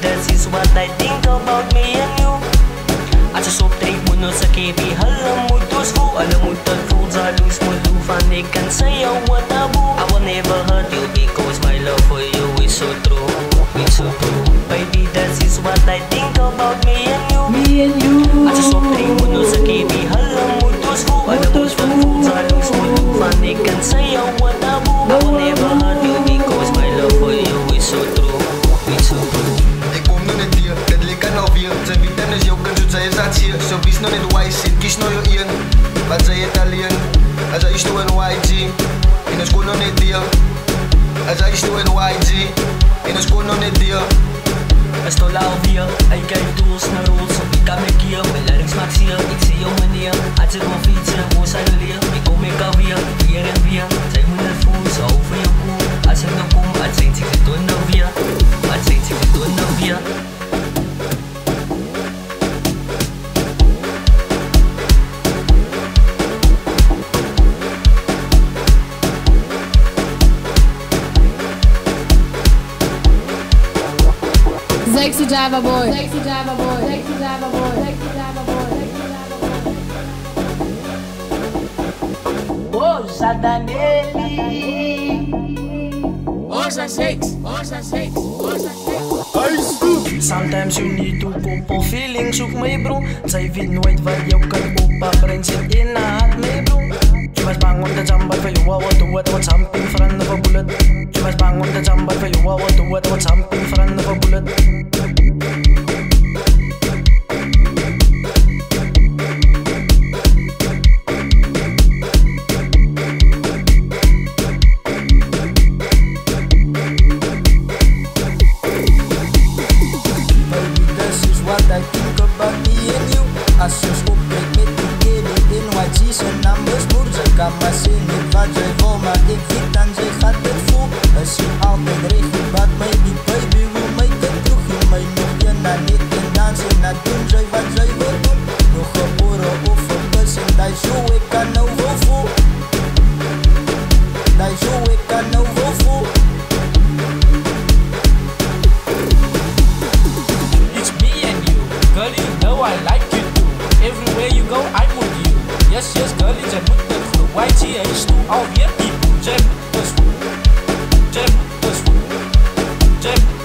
That is what I think about me and you. At sa soft trade mo nun sa KB Alam mo dos ko Alam mo tot ko Zalus mo lufan Ikan sayaw at tabu I will never hurt you Because my love for you is so true. It's so true kan is hier Zo wies nog net wise, in kies nog jou een Wat zij het alleen Als hij is in YG En is gewoon nog net hier Als hij is toe in YG En is gewoon nog net hier Esto la obvia, hay que hay tools na rules. So pick up my gear, my lyrics max here Ik zie jou meneer, als ik wil fietsen Hoe Sexy Java Boy. Sexy Java Boy. Sexy Java Boy. Sexy Java Boy. Boja Danelli. Boja Shakes. Boja Shakes. Boja Shakes. Sometimes you need to pump feelings of my bro. Zij vindt nooit waar jouw kan op, maar brengt ze in naar het mee. Was bang te jumpen, voor je wou wat doen, wat wat jumping veranderen voor bullet. Je was bang jumpen, voor je wou wat doen, wat wat jumping veranderen voor bullet Yes, yes, girl, jy moet dit voel YG is toe alweer people Moet dit voel Jy